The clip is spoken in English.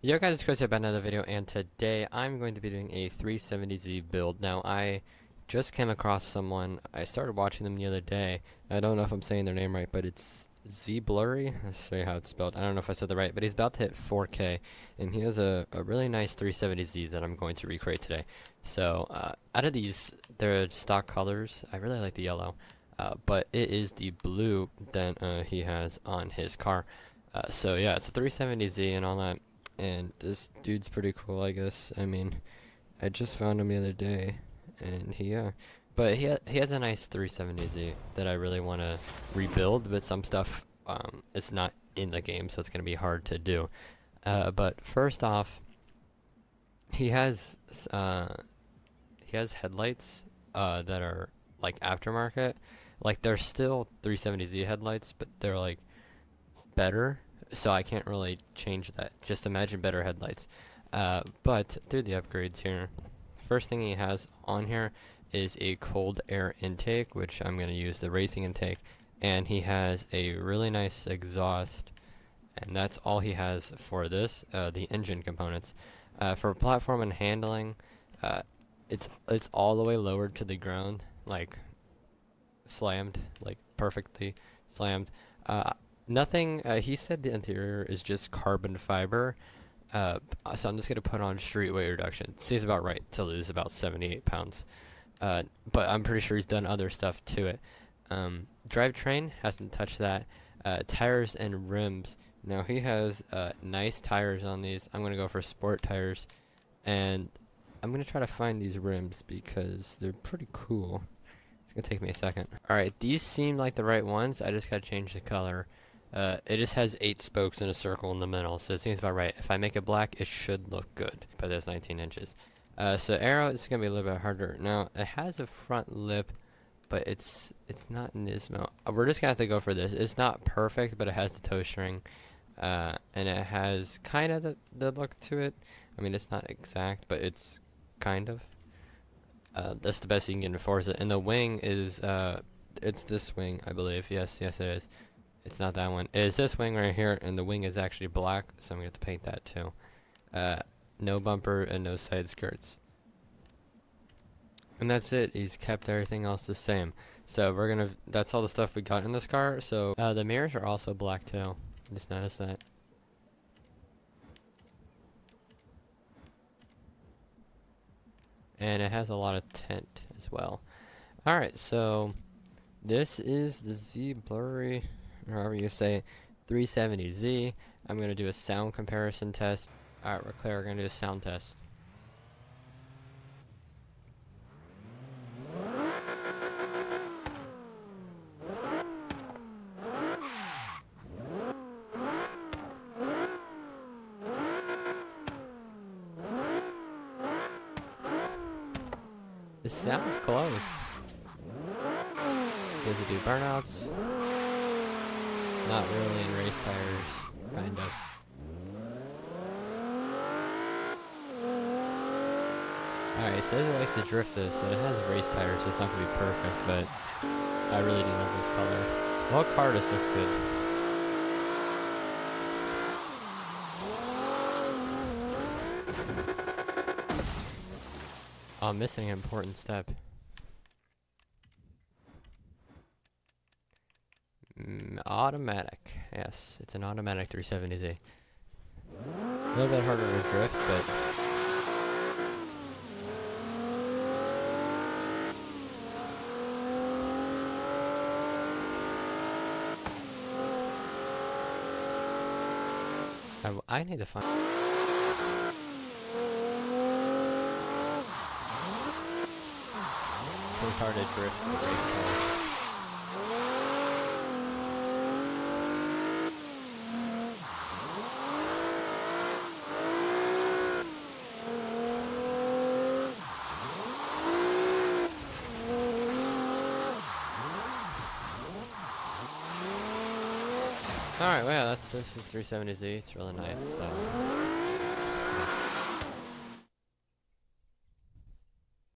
Yo guys, it's Chris here back another video, and today I'm going to be doing a 370Z build. Now, I just came across someone, I started watching them the other day, I don't know if I'm saying their name right, but it's ZBlury, I'll show you how it's spelled, I don't know if I said that right, but he's about to hit 4K, and he has a, a really nice 370Z that I'm going to recreate today. So, uh, out of these, they're stock colors, I really like the yellow, uh, but it is the blue that uh, he has on his car. Uh, so yeah, it's a 370Z and all that and this dude's pretty cool, I guess. I mean, I just found him the other day, and he, yeah. But he, ha he has a nice 370Z that I really want to rebuild, but some stuff, um, it's not in the game, so it's going to be hard to do. Uh, but first off, he has, uh, he has headlights, uh, that are, like, aftermarket. Like, they're still 370Z headlights, but they're, like, better so I can't really change that. Just imagine better headlights. Uh, but through the upgrades here, first thing he has on here is a cold air intake, which I'm going to use the racing intake, and he has a really nice exhaust, and that's all he has for this, uh, the engine components. Uh, for platform and handling, uh, it's it's all the way lowered to the ground, like slammed, like perfectly slammed. Nothing, uh, he said the interior is just carbon fiber. Uh, so I'm just to put on street weight reduction. Seems about right to lose about 78 pounds. Uh, but I'm pretty sure he's done other stuff to it. Um, drivetrain hasn't touched that. Uh, tires and rims. Now he has uh, nice tires on these. I'm to go for sport tires. And I'm to try to find these rims because they're pretty cool. It's to take me a second. Alright, these seem like the right ones. I just got to change the color. Uh, it just has eight spokes in a circle in the middle, so it seems about right. If I make it black, it should look good, but there's 19 inches. Uh, so aero is going to be a little bit harder. Now, it has a front lip, but it's it's not Nismo. Uh, we're just going to have to go for this. It's not perfect, but it has the toe string, uh, and it has kind of the, the look to it. I mean, it's not exact, but it's kind of. Uh, that's the best you can get in Forza. And the wing is, uh, it's this wing, I believe. Yes, yes it is. It's not that one. It is this wing right here, and the wing is actually black, so I'm going to have to paint that too. Uh, no bumper and no side skirts. And that's it. He's kept everything else the same. So we're going to, that's all the stuff we got in this car. So uh, the mirrors are also black too. I just noticed that. And it has a lot of tint as well. Alright, so this is the Z Blurry however you say 370Z. I'm going to do a sound comparison test. Alright, we're clear. We're going to do a sound test. This sounds close. Does it do burnouts? Not really in race tires, kind of. Alright, says it likes to drift this, and it has race tires, so it's not going to be perfect, but I really do love this color. Well, car just looks good. Oh, I'm missing an important step. Automatic. Yes, it's an automatic 370Z. A little bit harder to drift, but... I, I need to find... It's hard to drift Alright, well, that's this is 370Z. It's really nice. So.